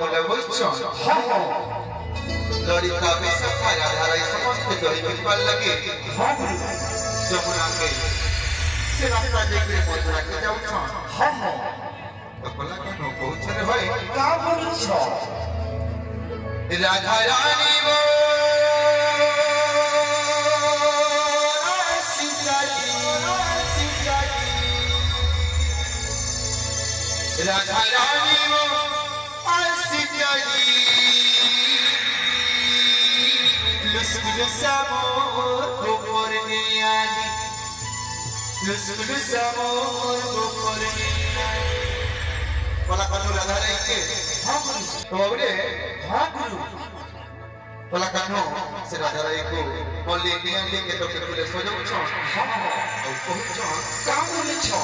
বলে বইছ হ লড়িতা বিশাখা রাধারাই সমস্তে ধরি মিলবার লাগে যমুনাকে সে রাস্তা দেখলে মথুরাকে যাওছ হ হ কলা কেন কହୁছ রে ভাই কা বলছ রাধা রানী রাধা রানী बोला कनु राधा रही के हाँ गुरु तो बोले हाँ गुरु बोला कनु से राधा रही को बोले के लिए के तो के बोले सो जाओ छो हाँ हाँ और बहुत छो काम बोले छो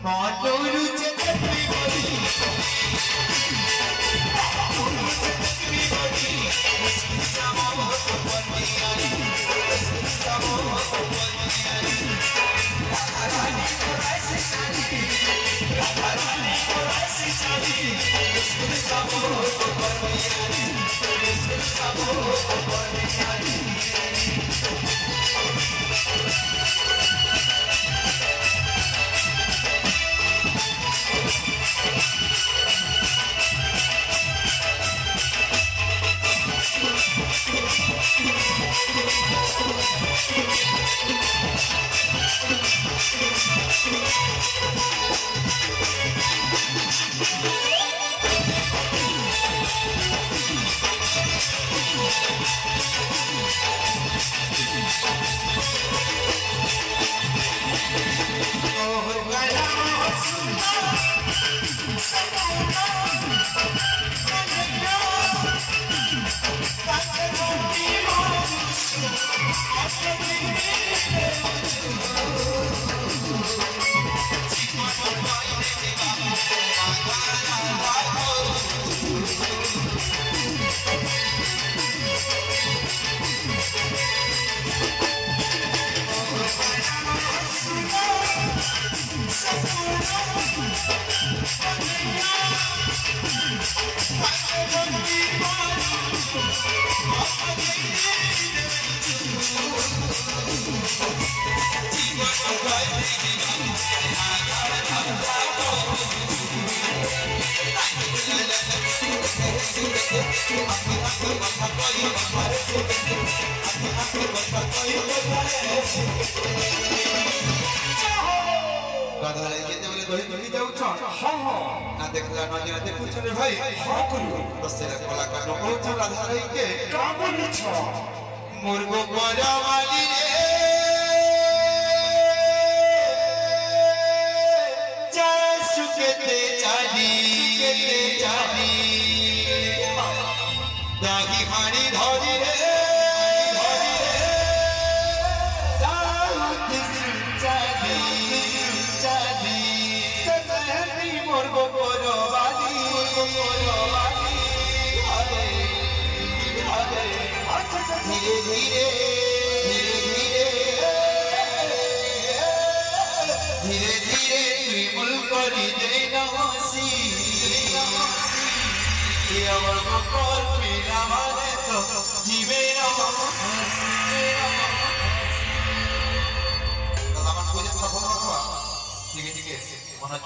Hot, don't you ଗାଧାରେ ଯେତେବେଳେ ଦହି ଦହି ଯାଉଛ ନା ଦେଖିଲା ନଜର ଦେଖୁଛ ରେ ଭାଇ ଦଶରେ କଳାକାର କହୁଛ ରାଧାରାଇକେ ମୁର୍ଗ ବରବାଲି ଚାଲି ଚାଲି ধীরে ধীরে ধীরে ধীরে বিমল করি দেই নমসি আমার গোপাল পীরা মানে তো জীবের আমার দাদা বাবা ঠিক ঠিক মনে